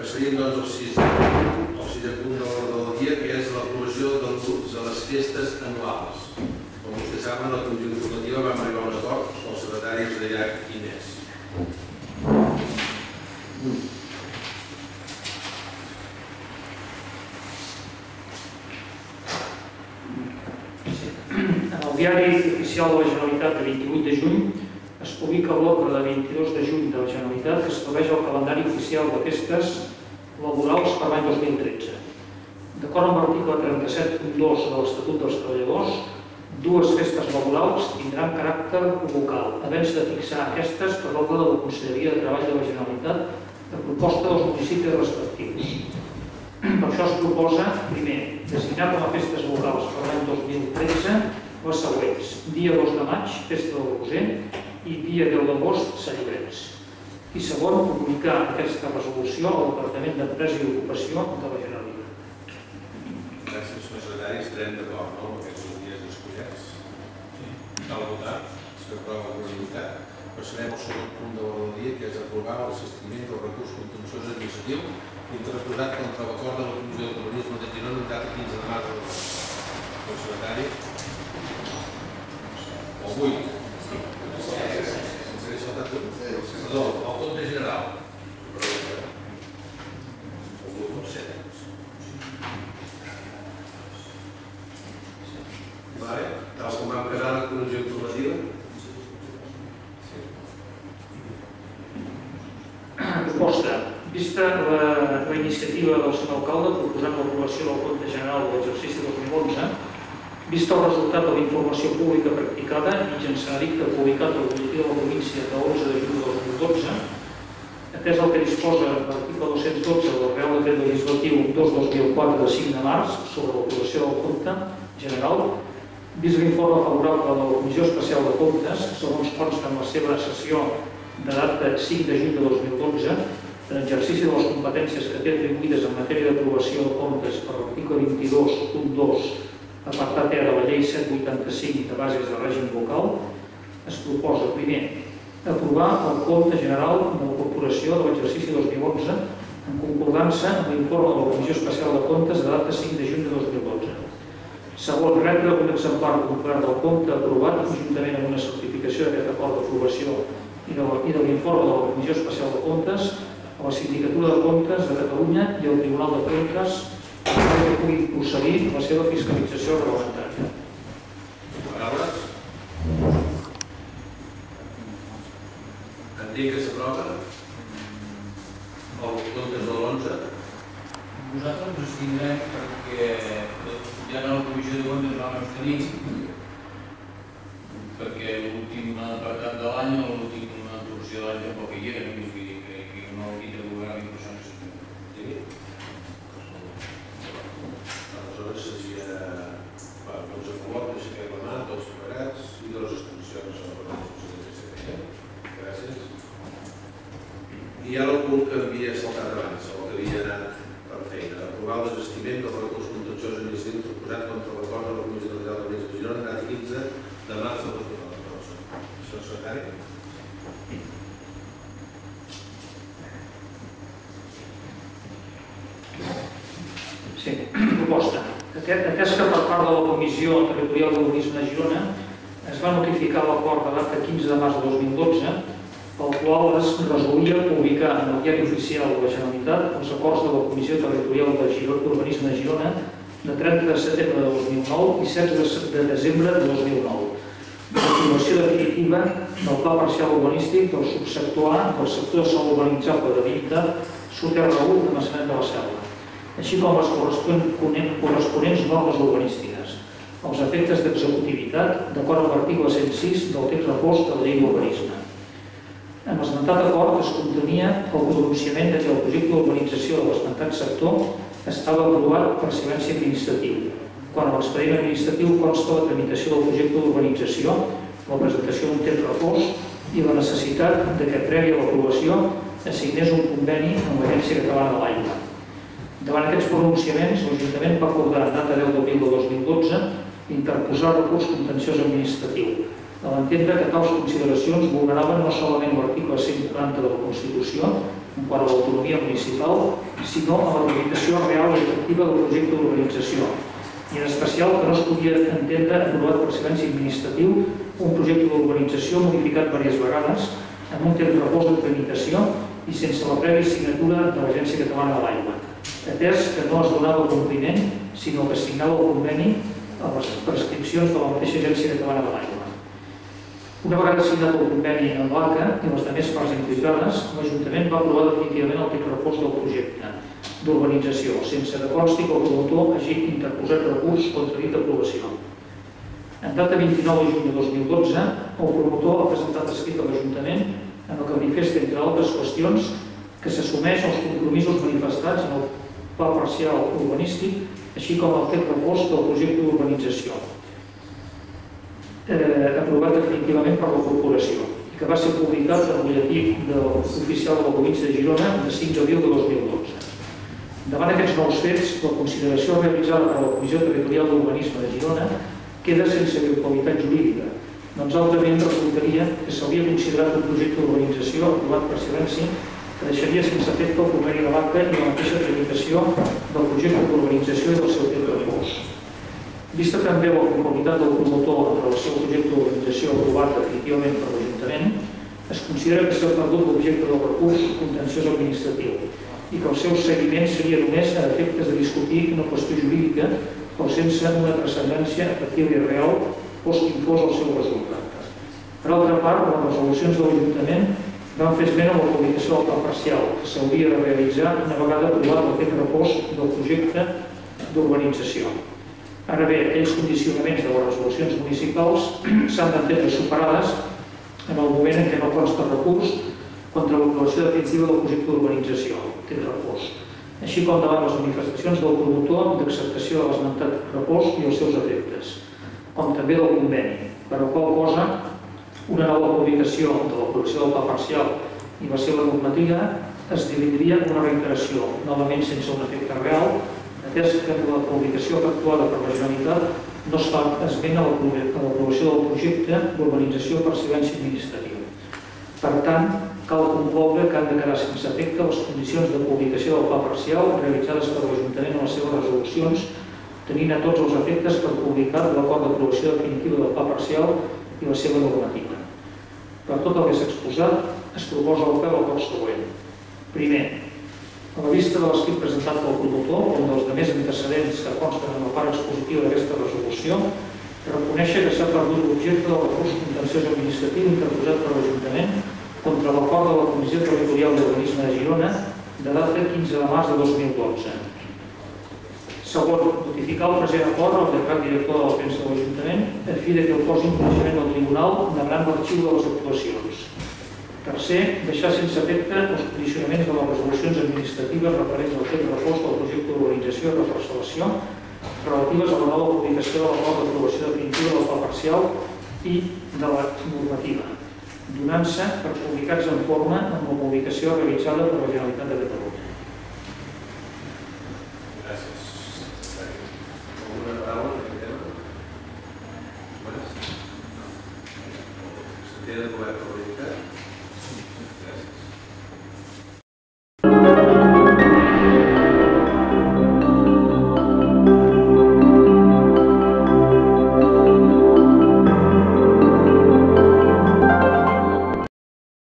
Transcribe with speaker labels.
Speaker 1: Passaríem doncs al sisè punt, sisè punt de l'ordre del dia, que és l'aprovació dels grups de les festes anuals. Com vostès saben, la Comissió Informativa vam arribar a un acord amb els secretaris de Llac i Nes.
Speaker 2: En el diari oficial de la Generalitat de 28 de juny es publica l'ordre de 22 de juny de la Generalitat que estableix el calendari oficial de festes laborals per l'any 2013. D'acord amb l'article 37.2 de l'Estatut dels Treballadors, dues festes laborals tindran caràcter local, havent-se de fixar aquestes per l'ordre de la Conselleria de Treball de la Generalitat a proposta dels municipis respectius. Per això es proposa, primer, designar com a festes locals per l'any 2013 les següents. Dia 2 de maig, festa del Roser, i dia 10 d'agost, Sant Llorenç. I segon, comunicar aquesta resolució al Departament d'Empresa i Ocupació de la Generalitat.
Speaker 1: Gràcies, senyor secretari. Estarem d'acord, no?, amb aquests dies escollits. Cal votar, si aprova la unanimitat. Passarem al segon punt de l'ordre del dia, que és aprovar l'assistiment del recurs contenciós administratiu interposat contra l'acord de la Comissió d'Urbanisme de Girona en data 15 de març del secretari. O 8. Un? Perdó, el compte general. El grup 7. Vale, tal com vam quedar la comissió informativa.
Speaker 2: Proposta. Vista la, la iniciativa del senyor alcalde proposant l'aprovació del compte general de l'exercici 2011, vista el resultat de la informació pública practicada mitjançant edicte publicat al Boletí de la província de 11 de juny de 2012, atès el que disposa l'article 212 del Real Decret Legislatiu 2-2004 de 5 de març sobre l'aprovació del compte general, vist l'informe favorable de la Comissió Especial de Comptes, segons consta en la seva sessió de data 5 de juny de 2012, en exercici de les competències que té atribuïdes en matèria d'aprovació de comptes per l'article 22.2 apartat E de la llei 785 de bases de règim local, es proposa, primer, aprovar el compte general de la Corporació de l'exercici 2011 en concordança amb l'informe de la Comissió Especial de Comptes de data 5 de juny de 2012. Segon, rebre un exemplar complet del compte aprovat conjuntament amb una certificació d'aquest acord d'aprovació i de l'informe de la Comissió Especial de Comptes a la Sindicatura de Comptes de Catalunya i al Tribunal de Comptes perquè puguin procedir a la seva fiscalització reglamentària.
Speaker 1: Entenc que s'aprova. El comptes de l'11.
Speaker 3: Nosaltres ens abstindrem perquè ja en la comissió de comptes vam abstenir perquè l'últim apartat de l'any o l'última porció de l'any tampoc hi era, no? Vull dir que, que no hauria de govern i persones.
Speaker 1: Sí. Aleshores seria va, doncs a favor, deixarem la mà, tots separats i dues extensions a la participació de PSC. Gràcies. I el que havia saltat abans, o que havia anat per feina, aprovar el desistiment del recurs contenciós administratiu proposat contra l'acord de la Comissió de de Veïns de Girona, data 15 de març del 2012. Senyor secretari?
Speaker 2: Sí, proposta. Atès que per part de la Comissió Territorial d'Urbanisme de Girona es va notificar l'acord de data 15 de març de 2012, pel qual es resolia publicar en el diari oficial de la Generalitat els acords de la Comissió Territorial de Girona, d'Urbanisme de Girona de 30 de setembre de 2009 i 16 de- de desembre de 2009. L'aprovació definitiva del Pla Parcial Urbanístic del subsector A del sector de sol urbanitzable de Vinta, Soterra 1 de Massanet de la Selva així com les corresponents, normes urbanístiques, els efectes d'executivitat d'acord amb l'article 106 del text refós de la llei d'urbanisme. En l'esmentat acord es contenia el pronunciament que el projecte d'urbanització de l'esmentat sector estava aprovat per silenci administratiu. Quan a l'expedient administratiu consta la tramitació del projecte d'urbanització, la presentació d'un text refós i la necessitat de que prèvia l'aprovació es signés un conveni amb l'Agència Catalana de l'Aigua. Davant aquests pronunciaments, l'Ajuntament va acordar en data 10 d'abril de 2012 interposar recurs contenciós administratiu, a l'entendre que tals consideracions vulneraven no solament l'article 140 de la Constitució, en quant a l'autonomia municipal, sinó a la tramitació real i efectiva del projecte d'urbanització, i en especial que no es podia entendre aprovat per silenci administratiu un projecte d'urbanització modificat diverses vegades amb un temps de repòs de tramitació i sense la prèvia signatura de l'Agència Catalana de l'Aigua, atès que no es donava compliment, sinó que signava el conveni a les prescripcions de la mateixa Agència Catalana de l'Aigua. Una vegada signat el conveni amb l'ACA i les demés parts implicades, l'Ajuntament va aprovar definitivament el text repòs del projecte d'urbanització, sense que consti que el promotor hagi interposat recurs contra dit aprovació. En data 29 de juny de 2012, el promotor ha presentat escrit a l'Ajuntament en el que manifesta, entre altres qüestions, que s'assumeix els compromisos manifestats en el pla parcial urbanístic, així com el text repòs del projecte d'urbanització, eh, aprovat definitivament per la corporació que va ser publicat en el butlletí de oficial de la província de Girona de 5 d'abril de 2012. Davant aquests nous fets, la consideració realitzada per la Comissió Territorial d'Urbanisme de Girona queda sense virtualitat jurídica, doncs altrament resultaria que s'hauria considerat un projecte d'urbanització aprovat per silenci que deixaria sense efecte el conveni de l'acte i la mateixa tramitació del projecte d'urbanització i del seu repòs. Vista també la conformitat del promotor en relació al projecte d'organització aprovat definitivament per l'Ajuntament, es considera que s'ha perdut l'objecte del recurs contenciós administratiu i que el seu seguiment seria només a efectes de discutir una qüestió jurídica o sense una transcendència efectiva i real post-impós al seu resultat. Per altra part, les resolucions de l'Ajuntament van fer esment a la publicació del pla parcial, que s'hauria de realitzar una vegada aprovat el repòs del projecte d'urbanització. Ara bé, aquells condicionaments de les resolucions municipals s'han d'entendre superades en el moment en què no consta recurs contra l'aprovació definitiva del projecte d'urbanització, aquest repòs, així com davant les manifestacions del promotor d'acceptació de l'esmentat repòs i els seus efectes, com també del conveni, per la qual cosa una nova publicació de l'aprovació del pla parcial i la seva normativa esdevindria una reiteració, novament sense un efecte real, atès que la publicació efectuada per la Generalitat no es fa esment a l'aprovació del projecte d'urbanització per silenci administratiu. Per tant, cal concloure que han de quedar sense efecte les condicions de publicació del pla parcial realitzades per l'Ajuntament en les seves resolucions, tenint a tots els efectes per publicar l'acord d'aprovació definitiva del pla parcial i la seva normativa. Per tot el que s'ha exposat, es proposa el peu l'acord següent. Primer, a la vista de l'escrit presentat pel promotor, com dels demés antecedents que consten en la part expositiva d'aquesta resolució, reconèixer que s'ha perdut l'objecte del recurs contenciós administratiu interposat per l'Ajuntament contra l'acord de la Comissió Territorial d'Urbanisme de Girona de data 15 de març de 2012. Segon, notificar el present acord al decret director de la defensa de l'Ajuntament a fi de que el posi en coneixement del Tribunal demanant l'arxiu de les actuacions. Tercer, deixar sense efecte els condicionaments de les resolucions administratives referents al fet de repòs del projecte d'organització i reparcel·lació relatives a la nova publicació de la nova d'aprovació definitiva del pla parcial i de la normativa, donant-se per publicats en forma amb la publicació realitzada per la Generalitat de Catalunya.